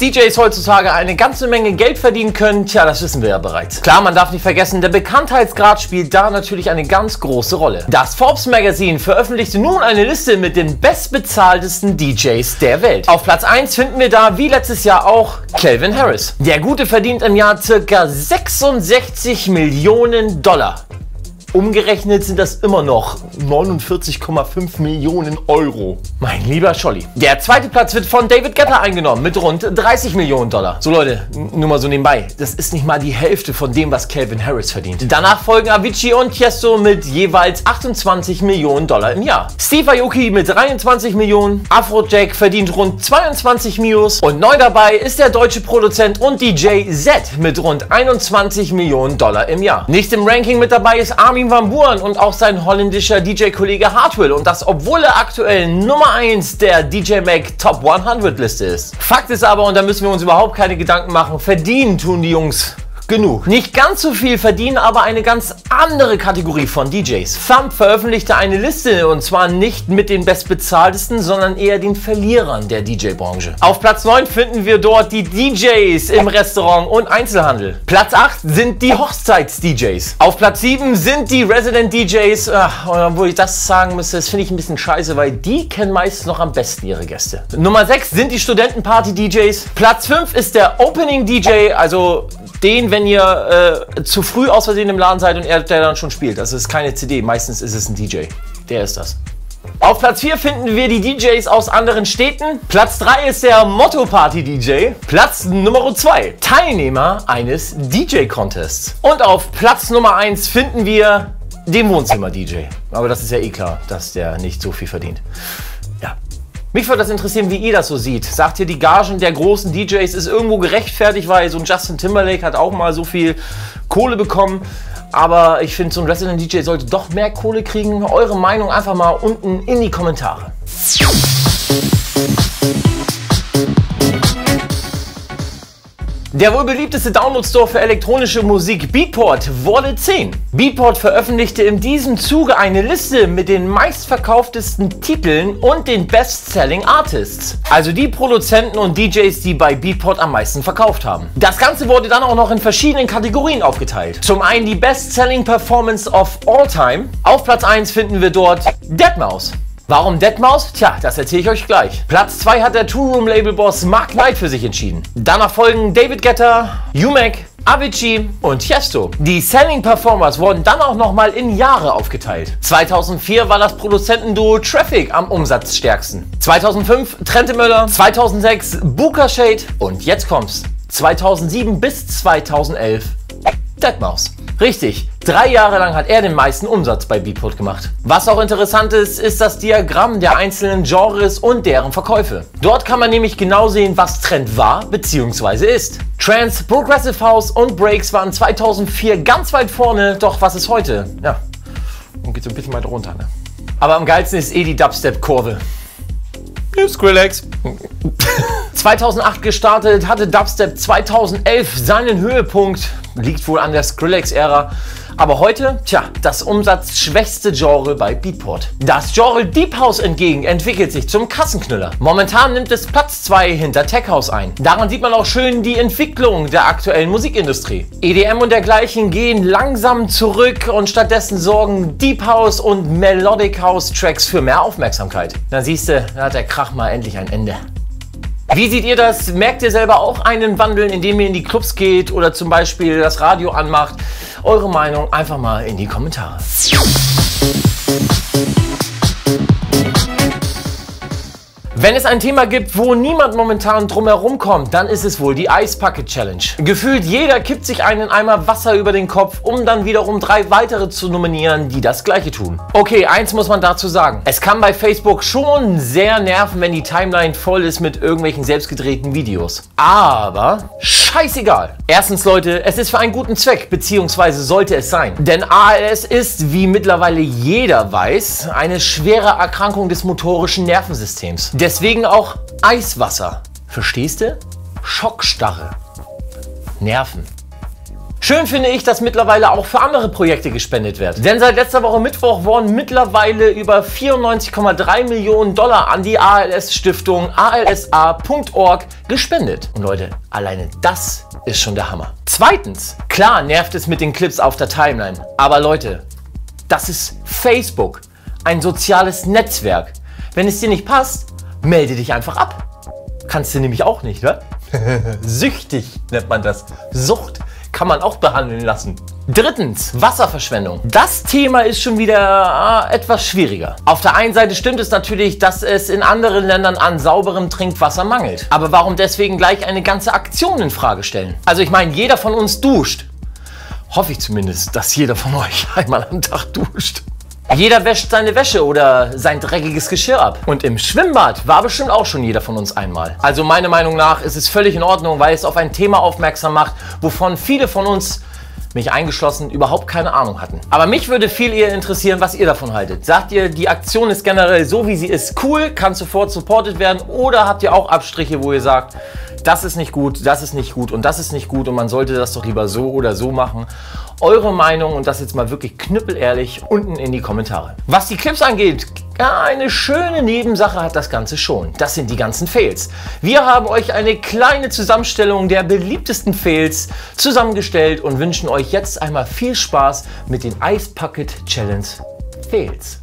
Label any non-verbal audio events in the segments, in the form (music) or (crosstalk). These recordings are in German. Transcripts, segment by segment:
DJs heutzutage eine ganze Menge Geld verdienen können, tja, das wissen wir ja bereits. Klar, man darf nicht vergessen, der Bekanntheitsgrad spielt da natürlich eine ganz große Rolle. Das Forbes Magazine veröffentlichte nun eine Liste mit den bestbezahltesten DJs der Welt. Auf Platz 1 finden wir da, wie letztes Jahr auch, Calvin Harris. Der Gute verdient im Jahr ca. 66 Millionen Dollar. Umgerechnet sind das immer noch 49,5 Millionen Euro. Mein lieber Scholli. Der zweite Platz wird von David Guetta eingenommen mit rund 30 Millionen Dollar. So Leute, nur mal so nebenbei. Das ist nicht mal die Hälfte von dem, was Calvin Harris verdient. Danach folgen Avicii und Tiesto mit jeweils 28 Millionen Dollar im Jahr. Steve Aoki mit 23 Millionen. Afrojack verdient rund 22 Mios. Und neu dabei ist der deutsche Produzent und DJ Z mit rund 21 Millionen Dollar im Jahr. Nicht im Ranking mit dabei ist Armin Armin van Buuren und auch sein holländischer DJ-Kollege Hartwill und das obwohl er aktuell Nummer 1 der DJ Mag Top 100 Liste ist. Fakt ist aber, und da müssen wir uns überhaupt keine Gedanken machen, verdienen tun die Jungs genug. Nicht ganz so viel verdienen aber eine ganz andere Kategorie von DJs. Thumb veröffentlichte eine Liste und zwar nicht mit den bestbezahltesten, sondern eher den Verlierern der DJ-Branche. Auf Platz 9 finden wir dort die DJs im Restaurant und Einzelhandel. Platz 8 sind die Hochzeits-DJs. Auf Platz 7 sind die Resident DJs. Ach, wo ich das sagen müsste, das finde ich ein bisschen scheiße, weil die kennen meist noch am besten ihre Gäste. Nummer 6 sind die Studentenparty-DJs. Platz 5 ist der Opening-DJ, also den, wenn ihr äh, zu früh aus Versehen im Laden seid und er der dann schon spielt. Das ist keine CD, meistens ist es ein DJ. Der ist das. Auf Platz 4 finden wir die DJs aus anderen Städten. Platz 3 ist der Motto Party DJ. Platz Nummer 2, Teilnehmer eines DJ-Contests. Und auf Platz Nummer 1 finden wir den Wohnzimmer-DJ. Aber das ist ja eh klar, dass der nicht so viel verdient. Mich würde das interessieren, wie ihr das so seht. Sagt ihr, die Gagen der großen DJs ist irgendwo gerechtfertigt, weil so ein Justin Timberlake hat auch mal so viel Kohle bekommen. Aber ich finde, so ein Resident DJ sollte doch mehr Kohle kriegen. Eure Meinung einfach mal unten in die Kommentare. Der wohl beliebteste Download-Store für elektronische Musik, Beatport, wurde 10. Beatport veröffentlichte in diesem Zuge eine Liste mit den meistverkauftesten Titeln und den Best-Selling Artists. Also die Produzenten und DJs, die bei Beatport am meisten verkauft haben. Das Ganze wurde dann auch noch in verschiedenen Kategorien aufgeteilt. Zum einen die Best-Selling Performance of All Time. Auf Platz 1 finden wir dort Deadmau5. Warum Deadmaus? Tja, das erzähle ich euch gleich. Platz 2 hat der Two-Room-Label-Boss Mark Knight für sich entschieden. Danach folgen David Guetta, Umek, Avicii und Tiesto. Die Selling Performers wurden dann auch nochmal in Jahre aufgeteilt. 2004 war das Produzentenduo Traffic am umsatzstärksten. 2005 Trente Müller, 2006 Booker Shade und jetzt kommt's. 2007 bis 2011 Deadmaus. Richtig, drei Jahre lang hat er den meisten Umsatz bei Beatport gemacht. Was auch interessant ist, ist das Diagramm der einzelnen Genres und deren Verkäufe. Dort kann man nämlich genau sehen, was Trend war bzw. ist. Trance, Progressive House und Breaks waren 2004 ganz weit vorne, doch was ist heute? Ja, und geht so ein bisschen weiter runter. Ne? Aber am geilsten ist eh die Dubstep-Kurve. Skrillex. 2008 gestartet, hatte Dubstep 2011 seinen Höhepunkt. Liegt wohl an der Skrillex-Ära. Aber heute, tja, das umsatzschwächste Genre bei Beatport. Das Genre Deep House entgegen entwickelt sich zum Kassenknüller. Momentan nimmt es Platz 2 hinter Tech House ein. Daran sieht man auch schön die Entwicklung der aktuellen Musikindustrie. EDM und dergleichen gehen langsam zurück und stattdessen sorgen Deep House und Melodic House Tracks für mehr Aufmerksamkeit. Na siehste, da hat der Krach mal endlich ein Ende. Wie seht ihr das? Merkt ihr selber auch einen Wandel, indem ihr in die Clubs geht oder zum Beispiel das Radio anmacht? Eure Meinung einfach mal in die Kommentare. Wenn es ein Thema gibt, wo niemand momentan drumherum kommt, dann ist es wohl die Ice Bucket Challenge. Gefühlt jeder kippt sich einen Eimer Wasser über den Kopf, um dann wiederum drei weitere zu nominieren, die das gleiche tun. Okay, eins muss man dazu sagen. Es kann bei Facebook schon sehr nerven, wenn die Timeline voll ist mit irgendwelchen selbstgedrehten Videos. Aber scheißegal. Erstens Leute, es ist für einen guten Zweck, beziehungsweise sollte es sein. Denn ALS ist, wie mittlerweile jeder weiß, eine schwere Erkrankung des motorischen Nervensystems. Deswegen auch Eiswasser. Verstehst du? Schockstarre. Nerven. Schön finde ich, dass mittlerweile auch für andere Projekte gespendet wird. Denn seit letzter Woche Mittwoch wurden mittlerweile über 94,3 Millionen Dollar an die ALS-Stiftung alsa.org gespendet. Und Leute, alleine das ist schon der Hammer. Zweitens, klar nervt es mit den Clips auf der Timeline. Aber Leute, das ist Facebook. Ein soziales Netzwerk. Wenn es dir nicht passt, melde dich einfach ab. Kannst du nämlich auch nicht, ne? (laughs) Süchtig nennt man das. Sucht kann man auch behandeln lassen. Drittens, Wasserverschwendung. Das Thema ist schon wieder äh, etwas schwieriger. Auf der einen Seite stimmt es natürlich, dass es in anderen Ländern an sauberem Trinkwasser mangelt. Aber warum deswegen gleich eine ganze Aktion in Frage stellen? Also ich meine, jeder von uns duscht. Hoffe ich zumindest, dass jeder von euch (laughs) einmal am Tag duscht. Jeder wäscht seine Wäsche oder sein dreckiges Geschirr ab. Und im Schwimmbad war bestimmt auch schon jeder von uns einmal. Also meiner Meinung nach ist es völlig in Ordnung, weil es auf ein Thema aufmerksam macht, wovon viele von uns mich eingeschlossen, überhaupt keine Ahnung hatten. Aber mich würde viel eher interessieren, was ihr davon haltet. Sagt ihr, die Aktion ist generell so, wie sie ist, cool, kann sofort supported werden oder habt ihr auch Abstriche, wo ihr sagt, das ist nicht gut, das ist nicht gut und das ist nicht gut und man sollte das doch lieber so oder so machen. Eure Meinung und das jetzt mal wirklich knüppelehrlich unten in die Kommentare. Was die Clips angeht, ja, eine schöne Nebensache hat das Ganze schon. Das sind die ganzen Fails. Wir haben euch eine kleine Zusammenstellung der beliebtesten Fails zusammengestellt und wünschen euch jetzt einmal viel Spaß mit den Ice Pocket Challenge Fails.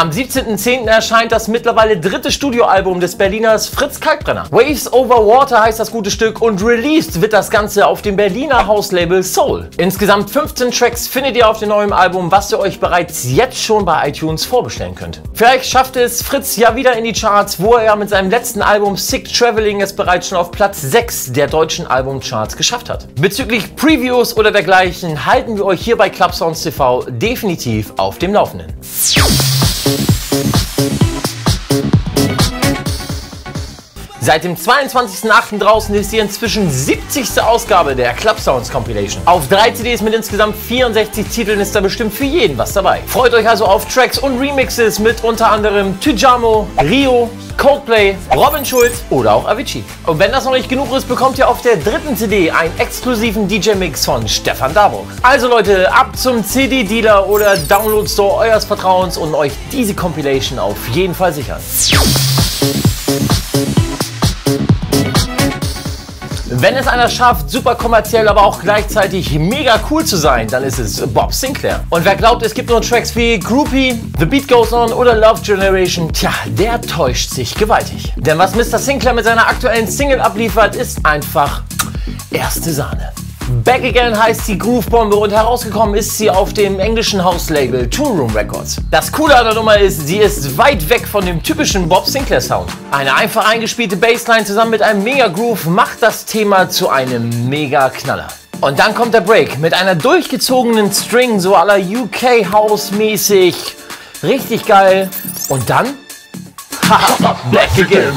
Am 17.10. erscheint das mittlerweile dritte Studioalbum des Berliners Fritz Kalkbrenner. Waves Over Water heißt das gute Stück und released wird das Ganze auf dem Berliner Hauslabel Soul. Insgesamt 15 Tracks findet ihr auf dem neuen Album, was ihr euch bereits jetzt schon bei iTunes vorbestellen könnt. Vielleicht schafft es Fritz ja wieder in die Charts, wo er ja mit seinem letzten Album Sick Traveling es bereits schon auf Platz 6 der deutschen Albumcharts geschafft hat. Bezüglich Previews oder dergleichen halten wir euch hier bei Clubsounds TV definitiv auf dem Laufenden. Thank you. Seit dem 22.08. draußen ist die inzwischen 70. Ausgabe der Club Sounds Compilation. Auf drei CDs mit insgesamt 64 Titeln ist da bestimmt für jeden was dabei. Freut euch also auf Tracks und Remixes mit unter anderem Tujamo, Rio, Coldplay, Robin Schulz oder auch Avicii. Und wenn das noch nicht genug ist, bekommt ihr auf der dritten CD einen exklusiven DJ-Mix von Stefan Darburg. Also Leute, ab zum CD-Dealer oder Download-Store eures Vertrauens und euch diese Compilation auf jeden Fall sichern. Wenn es einer schafft, super kommerziell, aber auch gleichzeitig mega cool zu sein, dann ist es Bob Sinclair. Und wer glaubt, es gibt nur Tracks wie Groupie, The Beat Goes On oder Love Generation, tja, der täuscht sich gewaltig. Denn was Mr. Sinclair mit seiner aktuellen Single abliefert, ist einfach erste Sahne. Back Again heißt die Groove-Bombe und herausgekommen ist sie auf dem englischen Hauslabel Tool Room Records. Das Coole an der Nummer ist, sie ist weit weg von dem typischen Bob Sinclair Sound. Eine einfach eingespielte Bassline zusammen mit einem Mega-Groove macht das Thema zu einem Mega-Knaller. Und dann kommt der Break mit einer durchgezogenen String, so aller UK House mäßig. Richtig geil. Und dann? Haha, (laughs) Back Again.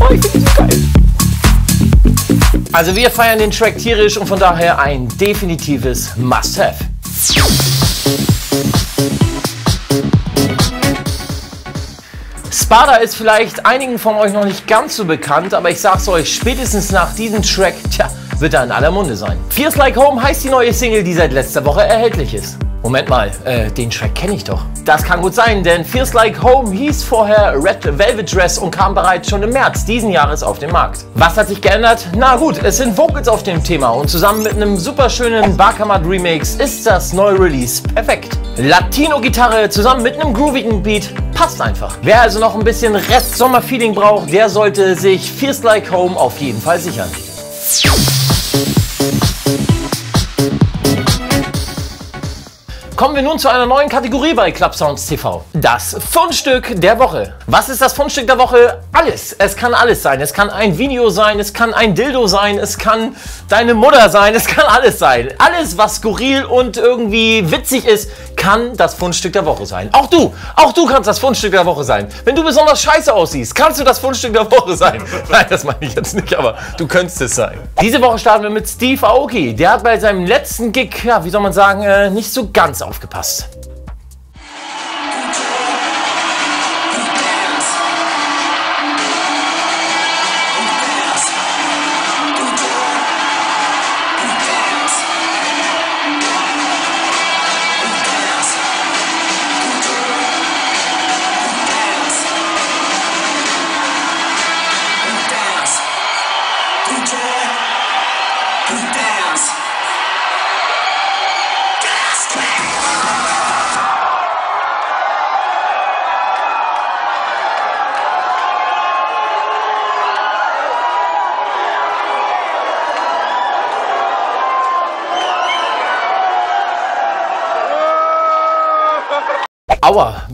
Oh, ich finde geil. Also wir feiern den Track tierisch und von daher ein definitives Must-Have. Spada ist vielleicht einigen von euch noch nicht ganz so bekannt, aber ich sag's euch, spätestens nach diesem Track, tja, wird er in aller Munde sein. Feels Like Home heißt die neue Single, die seit letzter Woche erhältlich ist. Moment mal, äh, den Track kenne ich doch. Das kann gut sein, denn Feels Like Home hieß vorher Red Velvet Dress und kam bereits schon im März diesen Jahres auf den Markt. Was hat sich geändert? Na gut, es sind Vocals auf dem Thema und zusammen mit einem super schönen Barkamat Remix ist das neue Release perfekt. Latino-Gitarre zusammen mit einem groovigen Beat passt einfach. Wer also noch ein bisschen Rest-Sommer-Feeling braucht, der sollte sich Feels Like Home auf jeden Fall sichern. Kommen wir nun zu einer neuen Kategorie bei Club Sounds TV. Das Fundstück der Woche. Was ist das Fundstück der Woche? Alles. Es kann alles sein. Es kann ein Video sein, es kann ein Dildo sein, es kann deine Mutter sein, es kann alles sein. Alles, was skurril und irgendwie witzig ist, kann das Fundstück der Woche sein. Auch du, auch du kannst das Fundstück der Woche sein. Wenn du besonders scheiße aussiehst, kannst du das Fundstück der Woche sein. (laughs) Nein, das meine ich jetzt nicht, aber du könntest es sein. Diese Woche starten wir mit Steve Aoki. Der hat bei seinem letzten Gig, ja, wie soll man sagen, äh, nicht so ganz aufgepasst.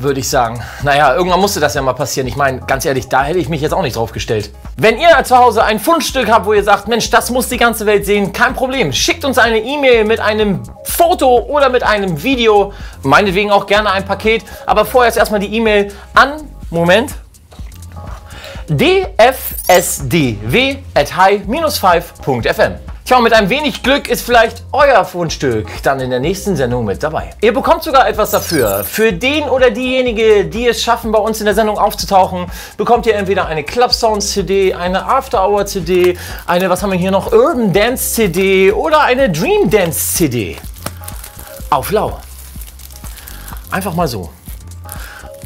Würde ich sagen. Naja, irgendwann musste das ja mal passieren. Ich meine, ganz ehrlich, da hätte ich mich jetzt auch nicht drauf gestellt. Wenn ihr zu Hause ein Fundstück habt, wo ihr sagt, Mensch, das muss die ganze Welt sehen, kein Problem. Schickt uns eine E-Mail mit einem Foto oder mit einem Video. Meinetwegen auch gerne ein Paket. Aber vorerst erstmal die E-Mail an, Moment, dfsdw at high-5.fm. Tja, mit ein wenig Glück ist vielleicht euer Fundstück dann in der nächsten Sendung mit dabei. Ihr bekommt sogar etwas dafür. Für den oder diejenige, die es schaffen, bei uns in der Sendung aufzutauchen, bekommt ihr entweder eine Club Sounds CD, eine After Hour CD, eine, was haben wir hier noch, Urban Dance CD oder eine Dream Dance CD. Auf lau. Einfach mal so.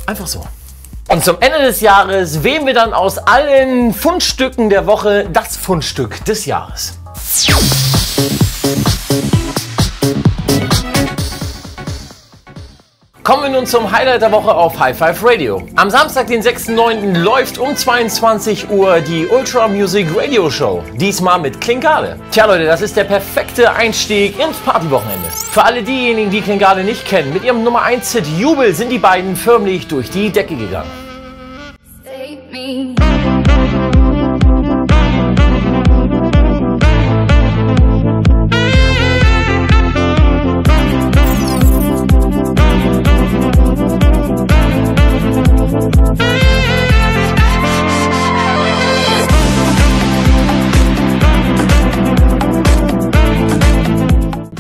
Einfach so. Und zum Ende des Jahres wählen wir dann aus allen Fundstücken der Woche das Fundstück des Jahres. Kommen wir nun zum Highlight der Woche auf High Five Radio. Am Samstag, den 6.9. läuft um 22 Uhr die Ultra Music Radio Show. Diesmal mit Klingale. Tja Leute, das ist der perfekte Einstieg ins Partywochenende. Für alle diejenigen, die Klingale nicht kennen, mit ihrem Nummer 1 Hit Jubel sind die beiden förmlich durch die Decke gegangen.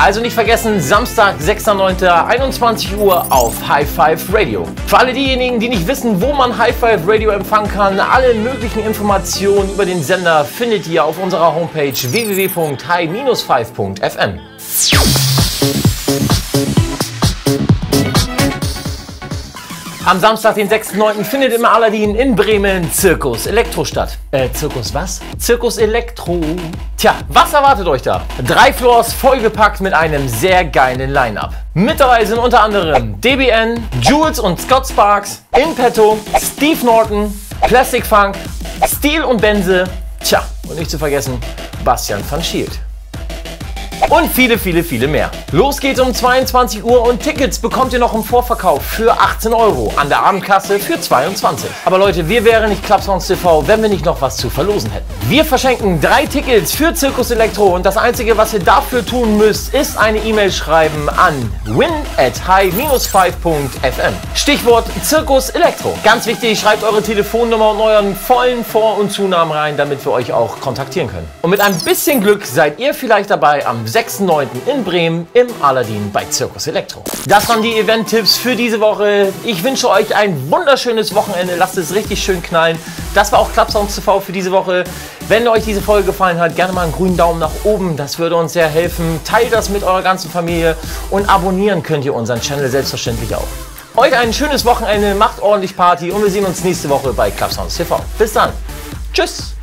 Also nicht vergessen, Samstag, 6.9.21 Uhr auf High Five Radio. Für alle diejenigen, die nicht wissen, wo man High Five Radio empfangen kann, alle möglichen Informationen über den Sender findet ihr auf unserer Homepage www.high-5.fm. Am Samstag, den 6.9. findet im Aladdin in Bremen Zirkus Elektro statt. Äh, Zirkus was? Zirkus Elektro. Tja, was erwartet euch da? Drei Floors vollgepackt mit einem sehr geilen Line-Up. Mit dabei sind unter anderem DBN, Jules und Scott Sparks, In Petto, Steve Norton, Plastic Funk, Steel und Benze. Tja, und nicht zu vergessen, Bastian van Schielt und viele, viele, viele mehr. Los geht's um 22 Uhr und Tickets bekommt ihr noch im Vorverkauf für 18 Euro, an der Abendkasse für 22. Aber Leute, wir wären nicht Clubsounds TV, wenn wir nicht noch was zu verlosen hätten. Wir verschenken drei Tickets für Zirkus Elektro und das einzige, was ihr dafür tun müsst, ist eine E-Mail schreiben an win at high-5.fm. Stichwort Zirkus Elektro. Ganz wichtig, schreibt eure Telefonnummer und euren vollen Vor- und Zunamen rein, damit wir euch auch kontaktieren können. Und mit ein bisschen Glück seid ihr vielleicht dabei am 6.9. in Bremen im Aladdin bei Circus Elektro. Das waren die Event-Tipps für diese Woche. Ich wünsche euch ein wunderschönes Wochenende. Lasst es richtig schön knallen. Das war auch Clubsounds TV für diese Woche. Wenn euch diese Folge gefallen hat, gerne mal einen grünen Daumen nach oben. Das würde uns sehr helfen. Teilt das mit eurer ganzen Familie und abonnieren könnt ihr unseren Channel selbstverständlich auch. Euch ein schönes Wochenende, macht ordentlich Party und wir sehen uns nächste Woche bei Clubsounds TV. Bis dann. Tschüss.